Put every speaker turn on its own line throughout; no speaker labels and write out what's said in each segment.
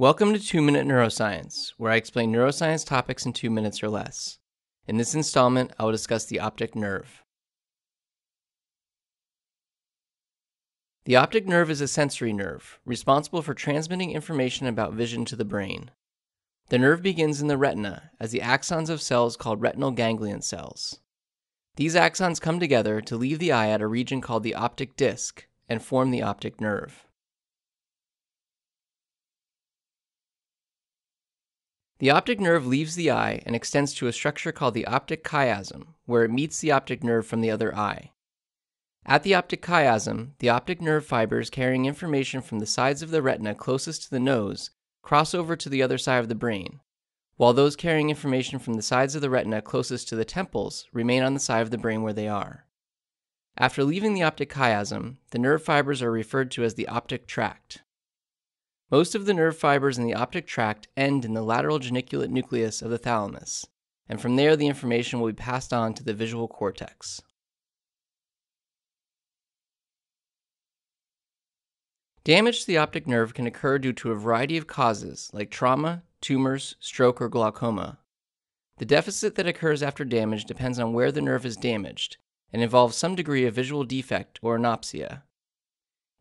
Welcome to 2 Minute Neuroscience, where I explain neuroscience topics in 2 minutes or less. In this installment, I will discuss the optic nerve. The optic nerve is a sensory nerve, responsible for transmitting information about vision to the brain. The nerve begins in the retina as the axons of cells called retinal ganglion cells. These axons come together to leave the eye at a region called the optic disc and form the optic nerve. The optic nerve leaves the eye and extends to a structure called the optic chiasm, where it meets the optic nerve from the other eye. At the optic chiasm, the optic nerve fibers carrying information from the sides of the retina closest to the nose cross over to the other side of the brain, while those carrying information from the sides of the retina closest to the temples remain on the side of the brain where they are. After leaving the optic chiasm, the nerve fibers are referred to as the optic tract. Most of the nerve fibers in the optic tract end in the lateral geniculate nucleus of the thalamus, and from there the information will be passed on to the visual cortex. Damage to the optic nerve can occur due to a variety of causes, like trauma, tumors, stroke, or glaucoma. The deficit that occurs after damage depends on where the nerve is damaged and involves some degree of visual defect or anopsia.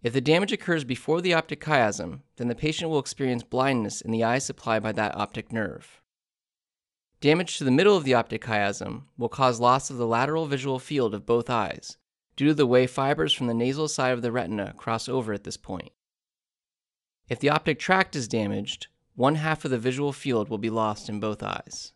If the damage occurs before the optic chiasm, then the patient will experience blindness in the eye supplied by that optic nerve. Damage to the middle of the optic chiasm will cause loss of the lateral visual field of both eyes due to the way fibers from the nasal side of the retina cross over at this point. If the optic tract is damaged, one half of the visual field will be lost in both eyes.